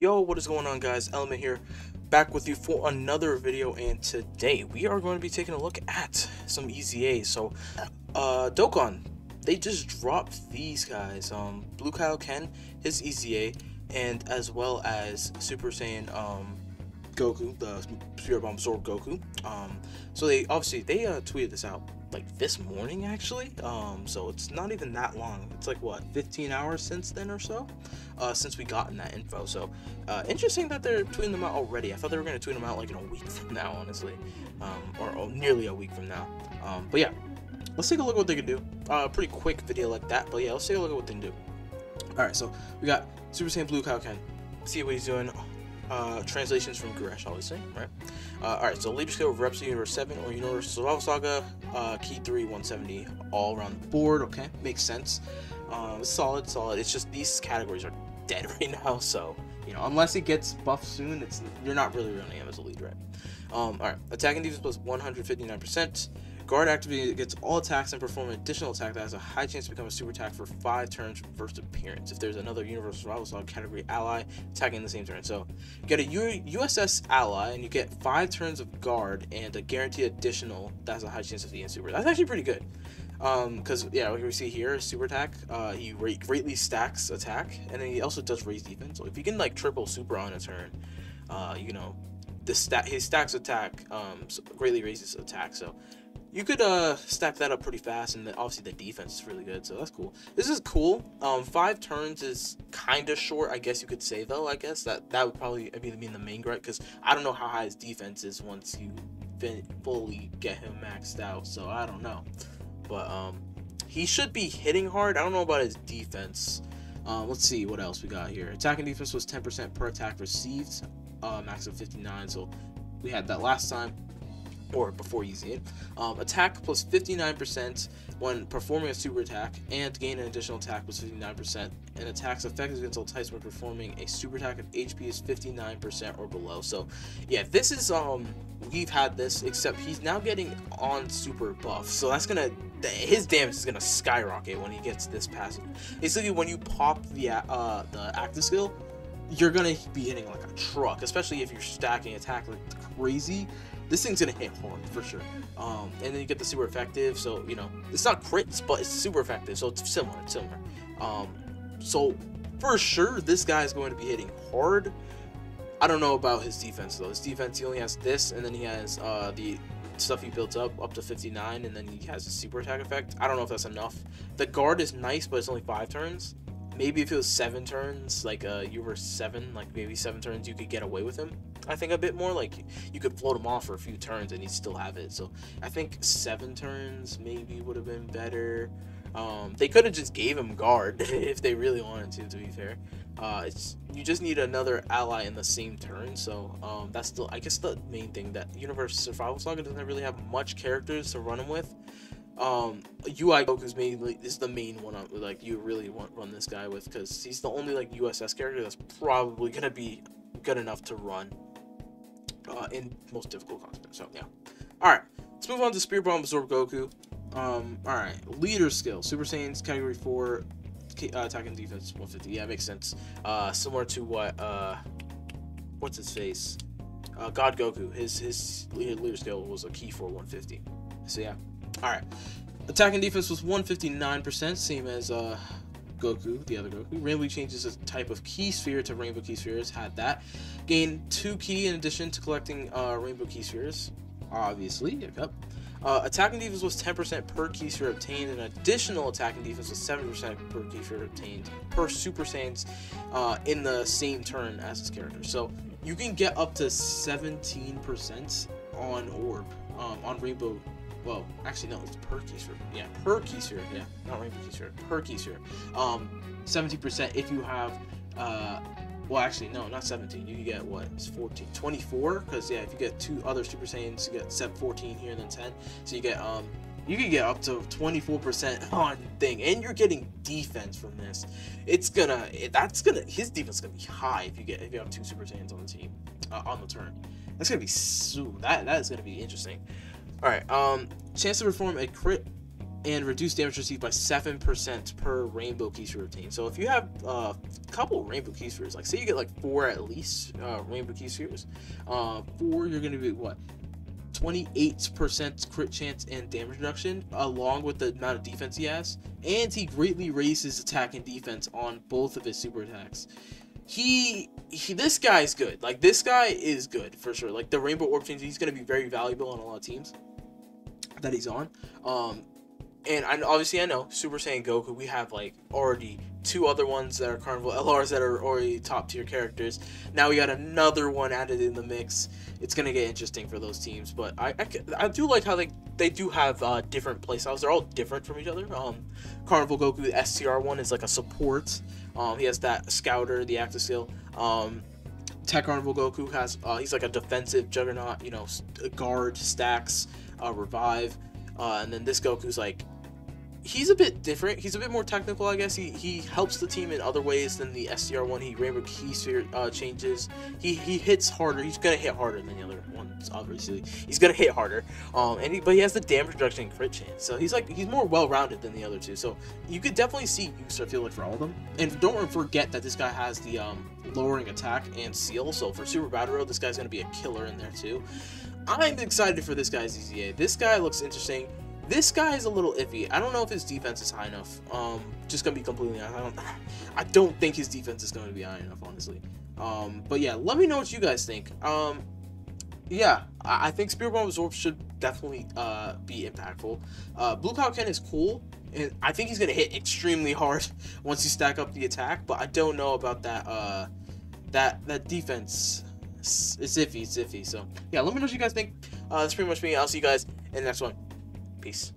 Yo, what is going on guys? Element here, back with you for another video and today we are going to be taking a look at some EZA. So, uh, Dokkan, they just dropped these guys, um, Blue Kaioken, his EZA, and as well as Super Saiyan, um, Goku, the Spirit Bomb Absorbed Goku. Um, so they, obviously, they, uh, tweeted this out like this morning actually. Um so it's not even that long. It's like what 15 hours since then or so uh since we gotten that info. So uh interesting that they're tweeting them out already. I thought they were going to tweet them out like in a week from now honestly. Um or, or nearly a week from now. Um but yeah let's take a look at what they can do. Uh pretty quick video like that but yeah let's take a look at what they can do. All right so we got super saiyan blue kaioken see what he's doing uh, translations from Goresh, obviously, right? Uh, Alright, so Leader Skill Reps Universe 7 or Universe Survival Saga, uh, Ki 3, 170, all around the board, okay? Makes sense. Um, solid, solid. It's just these categories are dead right now, so, you know, unless it gets buffed soon, it's you're not really running him as a lead, right? Um, Alright, attacking defense plus 159%. Guard activated gets all attacks and perform an additional attack that has a high chance to become a super attack for 5 turns first appearance if there's another Universal Survival Saga category ally attacking the same turn. So you get a U USS ally and you get 5 turns of guard and a guaranteed additional that has a high chance of being super. That's actually pretty good. Because, um, yeah, like we see here, super attack, uh, he greatly stacks attack and then he also does raise defense. So if you can like triple super on a turn, uh, you know, the stat his stacks attack um, greatly raises attack. So you could uh, stack that up pretty fast, and obviously the defense is really good, so that's cool. This is cool. Um, five turns is kind of short, I guess you could say, though. I guess that that would probably be the main gripe because I don't know how high his defense is once you fully get him maxed out, so I don't know. But um, he should be hitting hard. I don't know about his defense. Um, let's see what else we got here. Attacking defense was 10% per attack received, uh, max of 59. So we had that last time or before using it. Um, attack plus 59% when performing a super attack, and gain an additional attack plus 59%. And attacks effective against all types when performing a super attack if HP is 59% or below. So, yeah, this is um we've had this, except he's now getting on super buff. So that's gonna his damage is gonna skyrocket when he gets this passive. Basically, when you pop the uh the active skill, you're gonna be hitting like a truck, especially if you're stacking attack like crazy this thing's gonna hit hard for sure. Um, and then you get the super effective, so you know it's not crits, but it's super effective, so it's similar. It's similar. Um, so for sure, this guy is going to be hitting hard. I don't know about his defense though. His defense, he only has this, and then he has uh, the stuff he built up up to 59, and then he has a super attack effect. I don't know if that's enough. The guard is nice, but it's only five turns. Maybe if it was seven turns, like uh, you were seven, like maybe seven turns, you could get away with him. I think a bit more like you could float him off for a few turns and he'd still have it. So I think seven turns maybe would have been better. Um, they could have just gave him guard if they really wanted to. To be fair, uh, it's you just need another ally in the same turn. So um, that's still I guess the main thing that Universe Survival Saga doesn't really have much characters to run him with. Um, UI Goku's mainly is the main one like you really want run this guy with because he's the only like USS character that's probably gonna be good enough to run uh, in most difficult content. So yeah. All right, let's move on to Spirit Bomb Absorb Goku. Um, all right, leader skill, Super Saiyan's category four, uh, attack and defense 150. Yeah, makes sense. Uh, similar to what uh, what's his face? Uh, God Goku. His his leader skill was a Ki for 150. So yeah. All right. Attack and defense was 159%, same as uh, Goku, the other Goku. Rainbow changes the type of Ki sphere to rainbow Ki spheres. Had that. Gain two Ki in addition to collecting uh, rainbow Ki spheres. Obviously, yep. Uh, attacking defense was 10% per Ki sphere obtained, and additional attacking defense was 7% per Ki sphere obtained per Super Saiyans uh, in the same turn as his character. So you can get up to 17% on Orb, um, on Rainbow well, actually no, it's per keysphere. Yeah, per keysphere. Yeah, not rainbow keysphere. Per keysphere. Um, 17% if you have. Uh, well, actually, no, not 17. You get what? It's 14, 24. Because yeah, if you get two other Super Saiyans, you get 7, 14 here and then 10. So you get um, you can get up to 24% on thing, and you're getting defense from this. It's gonna, that's gonna, his defense is gonna be high if you get if you have two Super Saiyans on the team, uh, on the turn. That's gonna be so that that is gonna be interesting. All right. Um, chance to perform a crit and reduce damage received by 7% per rainbow keystone routine. So if you have uh, a couple rainbow keystones, like say you get like four at least uh, rainbow keystones, uh, four you're going to be what 28% crit chance and damage reduction, along with the amount of defense he has, and he greatly raises attack and defense on both of his super attacks. He, he this guy's good. Like this guy is good for sure. Like the Rainbow Orb change, he's gonna be very valuable on a lot of teams that he's on. Um, and I obviously I know Super Saiyan Goku. We have like already two other ones that are Carnival LRs that are already top tier characters. Now we got another one added in the mix. It's gonna get interesting for those teams, but I I, I do like how they they do have uh, different playstyles. They're all different from each other. Um, Carnival Goku, the STR one is like a support. Um, he has that Scouter, the active skill. Um, TEQ Carnival Goku has uh, he's like a defensive juggernaut. You know, guard, stacks, uh, revive. Uh, and then this Goku's like he's a bit different. He's a bit more technical, I guess. He he helps the team in other ways than the STR one. He Rainbow Key Sphere uh, changes. He he hits harder. He's gonna hit harder than the other ones, obviously. He's gonna hit harder. Um, and he, but he has the damage reduction and crit chance. So he's like he's more well-rounded than the other two. So you could definitely see use I feel like for all of them. And don't forget that this guy has the um lowering attack and seal. So for Super Battle Road, this guy's gonna be a killer in there too. I'm excited for this guy's EZA. This guy looks interesting. This guy is a little iffy. I don't know if his defense is high enough. Um, just gonna be completely honest. I don't, I don't think his defense is going to be high enough, honestly. Um, but yeah, let me know what you guys think. Um, yeah, I, I think Spirit Bomb Absorb should definitely uh, be impactful. Uh, Blue Kaioken is cool, and I think he's gonna hit extremely hard once you stack up the attack. But I don't know about that. Uh, that that defense. It's, it's iffy. It's iffy. So yeah, let me know what you guys think. Uh, that's pretty much me. I'll see you guys in the next one. Peace.